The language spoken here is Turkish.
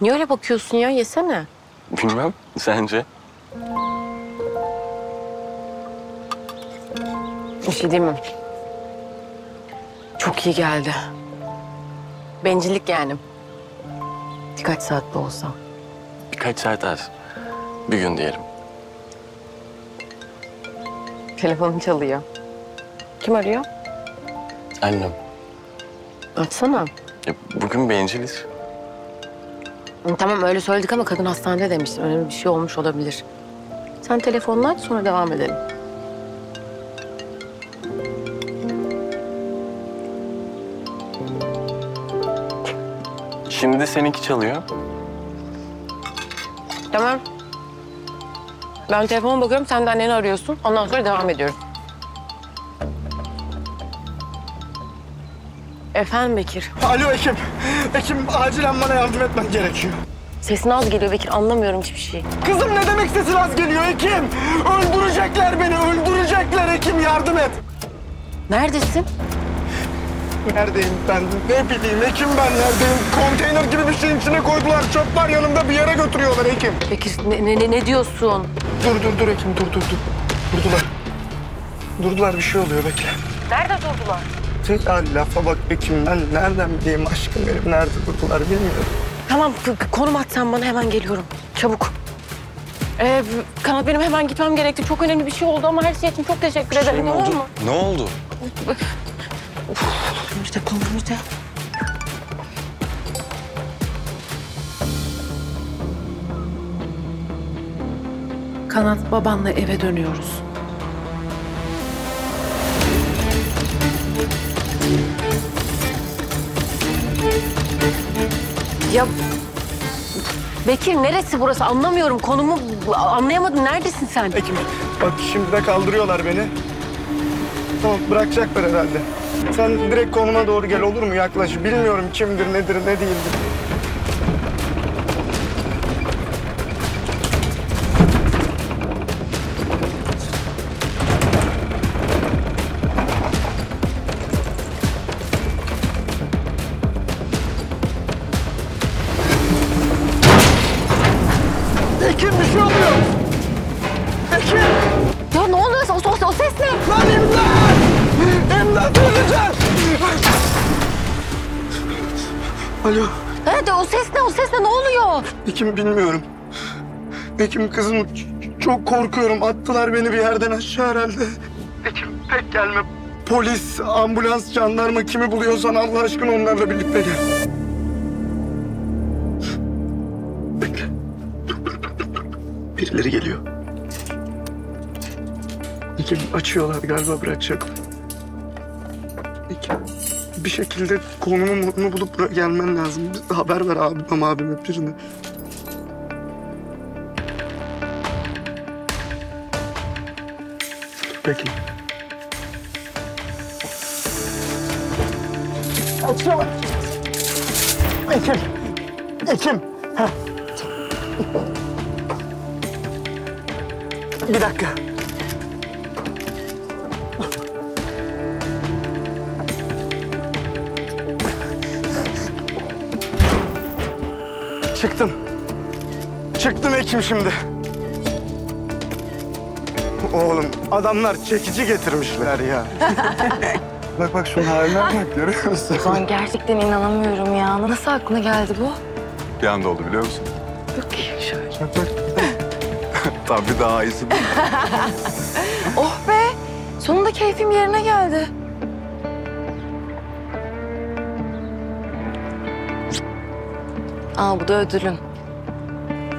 Niye öyle bakıyorsun ya? Yesene. Bilmem. Sence? Bir şey değil mi? Çok iyi geldi. Bencillik yani. Birkaç saat de olsa. Birkaç saat az. Bir gün diyelim. Telefonum çalıyor. Kim arıyor? Annem. Açsana. Ya bugün benciliz. Tamam öyle söyledik ama kadın hastanede demiştin. Önemli bir şey olmuş olabilir. Sen telefonunu aç sonra devam edelim. Şimdi de seninki çalıyor. Tamam. Ben telefona bakıyorum, sen de anneni arıyorsun. Ondan sonra devam ediyorum. Efendim Bekir. Alo Ekim. Ekim acilen bana yardım etmen gerekiyor. Sesin az geliyor Bekir, anlamıyorum hiçbir şey. Kızım ne demek sesin az geliyor Ekim? Öldürecekler beni, öldürecekler Ekim yardım et. Neredesin? Neredeyim ben? Ne bileyim Ekim ben neredeyim? Konteyner gibi bir şeyin içine koydular. Çöp var yanımda bir yere götürüyorlar Ekim. Bekir ne, ne, ne- ne diyorsun? Dur dur dur Ekim dur dur dur. Durdular. Durdular bir şey oluyor bekle. Nerede durdular? Ya lafa bak Ekim ben nereden bileyim aşkım benim nerede durdular bilmiyorum. Tamam, konum at sen bana hemen geliyorum. Çabuk. Ee, Kanat benim hemen gitmem gerekti. Çok önemli bir şey oldu ama her şey için çok teşekkür ederim. mi tamam oldu? mı? Ne oldu? Müjde, konum müjde. Kanat babanla eve dönüyoruz. Ya Bekir neresi burası anlamıyorum. Konumu anlayamadım. Neredesin sen? Ekim bak şimdi de kaldırıyorlar beni. Tamam bırakacaklar herhalde. Sen direkt konuma doğru gel olur mu yaklaş. Bilmiyorum kimdir nedir ne değildir. Alo, Evet o ses ne? O ses ne? Ne oluyor? Ekim bilmiyorum. Ekim kızım çok korkuyorum. Attılar beni bir yerden aşağı herhalde. Ekim pek gelme. Polis, ambulans, jandarma kimi buluyorsan Allah aşkına onlarla birlikte gel. Bekle. Birileri geliyor. Ekim açıyorlar galiba bırakacaklar. Ekim bir şekilde konumu monumu bulup buraya gelmen lazım. Haber ver abim abime birine. Peki. Açıyorlar. Ekim. Ekim. Heh. Bir dakika. Çıktım. Çıktım Ekim şimdi. Oğlum adamlar çekici getirmişler ya. bak bak şunun haline bak görüyor musun? Ben gerçekten inanamıyorum ya. Nasıl aklına geldi bu? Bir anda oldu biliyor musun? Bakayım şöyle. Bak bak. Tabii daha iyisi değil mi? Oh be! Sonunda keyfim yerine geldi. Al bu da ödülün.